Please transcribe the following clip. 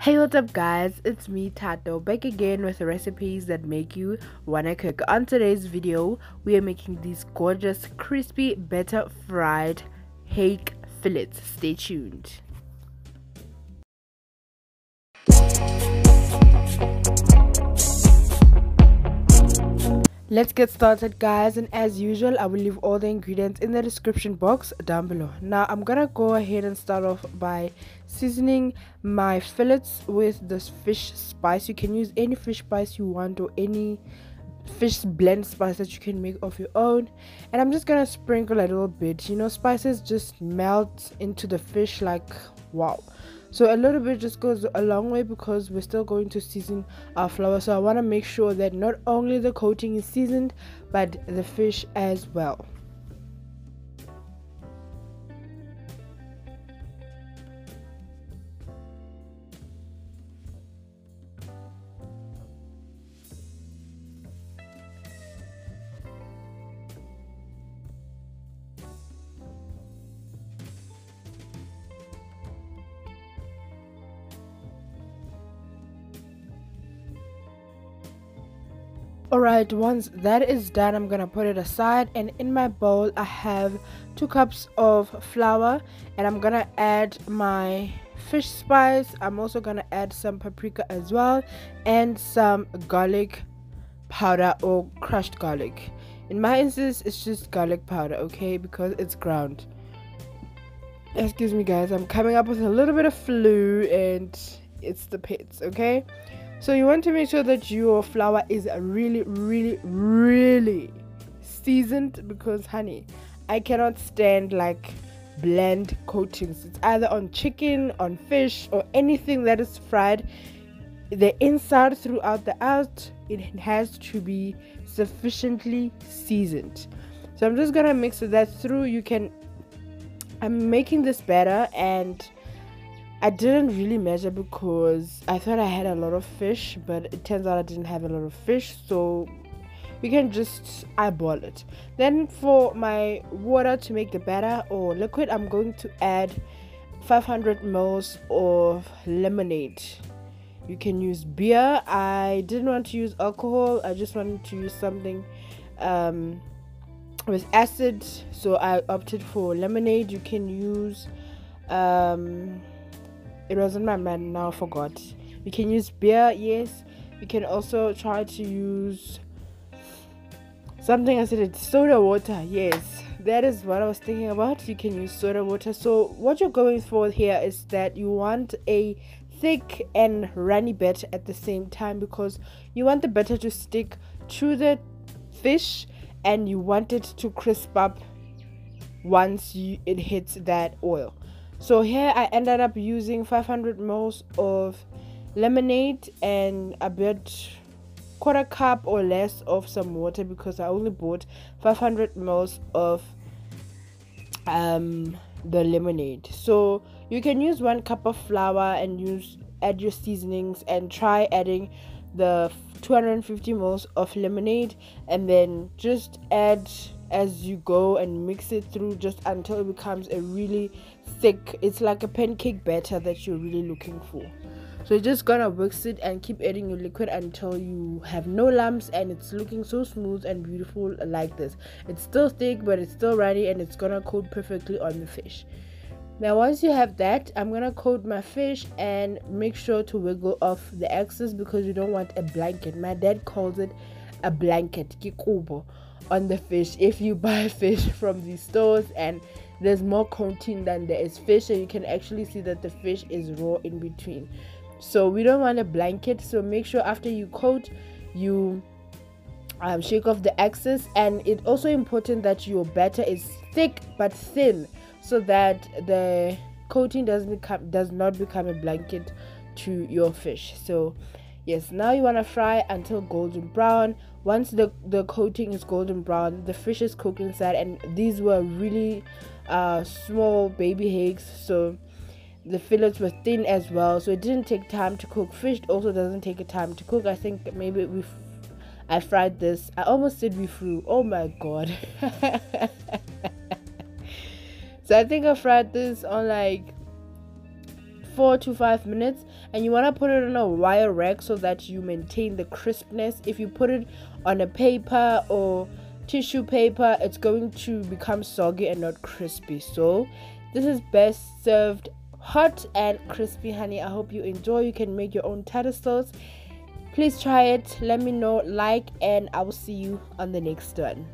Hey, what's up, guys? It's me, Tato, back again with recipes that make you wanna cook. On today's video, we are making these gorgeous, crispy, batter fried hake fillets. Stay tuned. Let's get started guys and as usual I will leave all the ingredients in the description box down below. Now I'm gonna go ahead and start off by seasoning my fillets with this fish spice. You can use any fish spice you want or any fish blend spice that you can make of your own and I'm just gonna sprinkle a little bit. You know spices just melt into the fish like wow so a little bit just goes a long way because we're still going to season our flour so i want to make sure that not only the coating is seasoned but the fish as well Alright, once that is done, I'm gonna put it aside. And in my bowl, I have two cups of flour, and I'm gonna add my fish spice. I'm also gonna add some paprika as well, and some garlic powder or crushed garlic. In my instance, it's just garlic powder, okay, because it's ground. Excuse me, guys, I'm coming up with a little bit of flu, and it's the pits, okay? So you want to make sure that your flour is really, really, really seasoned because, honey, I cannot stand like bland coatings. It's either on chicken, on fish, or anything that is fried. The inside throughout the out, it has to be sufficiently seasoned. So I'm just gonna mix that through. You can. I'm making this batter and I didn't really measure because I thought I had a lot of fish, but it turns out I didn't have a lot of fish, so we can just eyeball it. Then for my water to make the batter or liquid, I'm going to add 500 ml of lemonade. You can use beer. I didn't want to use alcohol. I just wanted to use something um, with acid, so I opted for lemonade. You can use um, it wasn't my man now I forgot you can use beer yes. You can also try to use something I said it's soda water yes. That is what I was thinking about. You can use soda water. So what you're going for here is that you want a thick and runny batter at the same time because you want the batter to stick to the fish and you want it to crisp up once you, it hits that oil so here I ended up using 500 ml of lemonade and a bit quarter cup or less of some water because I only bought 500 ml of um, the lemonade. So you can use one cup of flour and use add your seasonings and try adding the 250 ml of lemonade and then just add as you go and mix it through just until it becomes a really thick it's like a pancake batter that you're really looking for. So you're just gonna mix it and keep adding your liquid until you have no lumps and it's looking so smooth and beautiful like this. It's still thick but it's still ready and it's gonna coat perfectly on the fish. Now once you have that i'm gonna coat my fish and make sure to wiggle off the excess because you don't want a blanket. My dad calls it a blanket kikubo on the fish if you buy fish from these stores and there's more coating than there is fish and you can actually see that the fish is raw in between. So we don't want a blanket so make sure after you coat you um, shake off the excess and it's also important that your batter is thick but thin so that the coating doesn't become does not become a blanket to your fish. So yes now you want to fry until golden brown. Once the the coating is golden brown the fish is cooked inside and these were really uh, small baby hakes so the fillets were thin as well. So it didn't take time to cook. Fish also doesn't take a time to cook. I think maybe we i fried this. I almost said we flew. Oh my god. So i think i fried this on like four to five minutes and you want to put it on a wire rack so that you maintain the crispness. If you put it on a paper or tissue paper it's going to become soggy and not crispy. So this is best served hot and crispy honey. I hope you enjoy. You can make your own tartar sauce. Please try it. Let me know. Like and i will see you on the next one